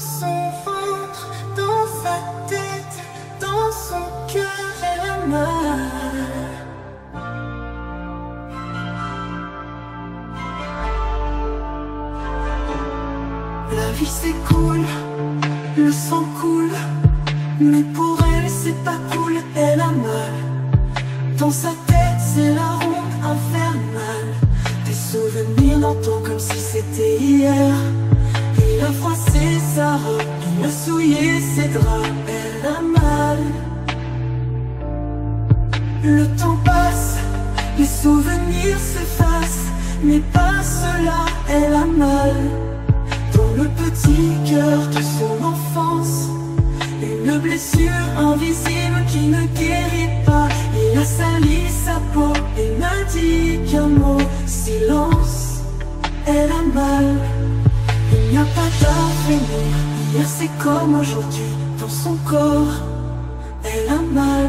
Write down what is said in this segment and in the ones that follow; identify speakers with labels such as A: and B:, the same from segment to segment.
A: Son ventre, dans sa tête, dans son cœur, elle a. La vie s'écoule, le sang coule, mais pour elle c'est pas cool, elle a mal. Dans sa tête c'est la ronde infernale, des souvenirs longtemps comme si c'était hier. Sa robe, souillé ses draps, elle a mal. Le temps passe, les souvenirs s'effacent, mais pas cela, elle a mal. Dans le petit cœur de son enfance, une blessure invisible qui ne guérit pas. Il a sali sa peau et n'a dit qu'un mot, silence, elle a mal. Il n'y a pas hier c'est comme aujourd'hui, dans son corps, elle a mal.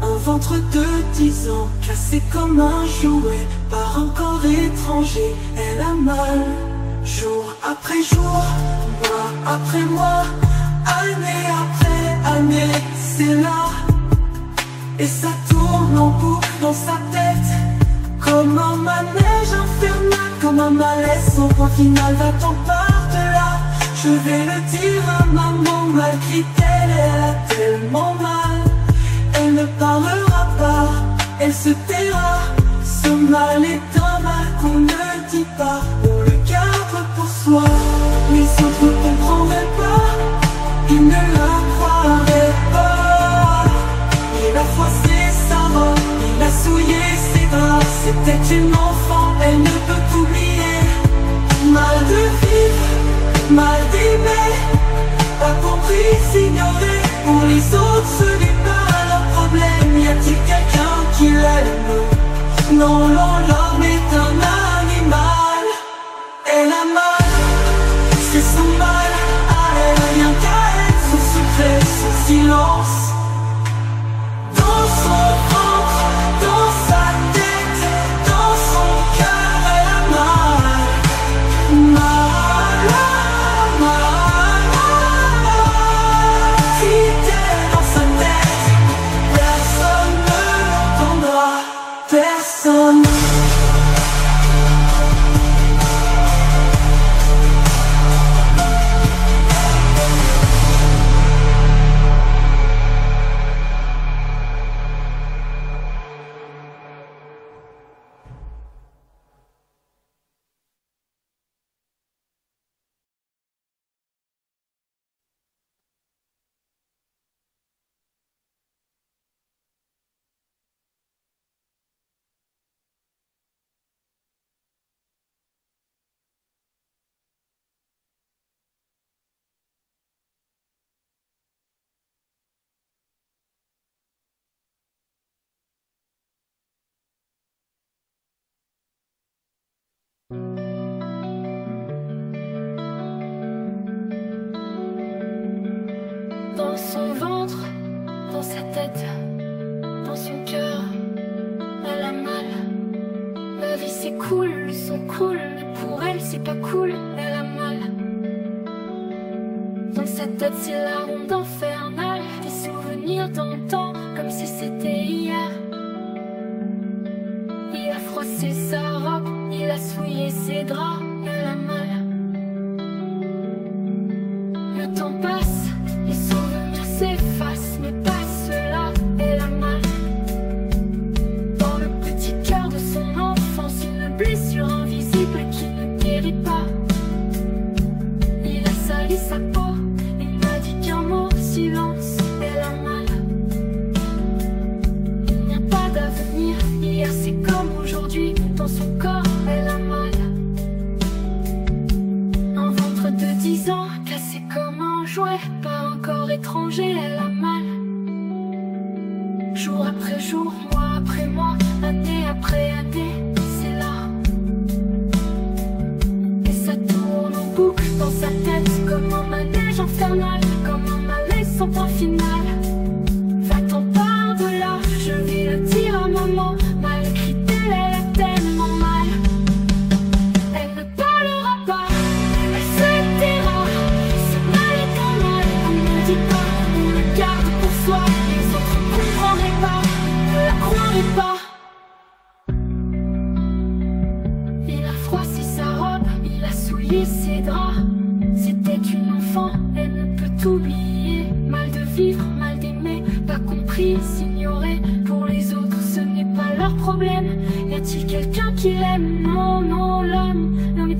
A: Un ventre de dix ans, cassé comme un jouet par un corps étranger, elle a mal. Jour après jour, mois après mois, année après année, c'est là. Et ça tourne en boucle dans sa tête, comme un manège infernal, comme un malaise sans point final, de là. Je vais le dire à maman, malgré elle, elle a tellement mal. Elle ne parlera pas, elle se taira. Ce mal est un mal qu'on ne dit pas, on le garde pour soi. Les autres ne comprendraient pas, ils ne la croiraient pas. Il a froissé sa robe, il a souillé ses draps. C'était une enfant, elle ne peut t'oublier. Mal de vivre, mal d'aimer, pas compris, s'ignorer. Pour les autres, ce n'est pas leur problème. Y a-t-il quelqu'un qui l'aime? Non, non, l'homme est un animal. Dans son ventre, dans sa tête, dans son cœur, elle a mal.
B: La vie c'est cool, son cool, mais pour elle c'est pas cool, elle a mal. Dans sa tête c'est la ronde infernale, des souvenirs d'antan, comme si c'était hier. Il a froissé sa robe, il a souillé ses draps, une éternel, comme un malaise sans point final. Y a-t-il quelqu'un qui l'aime Non, non, l'homme, l'homme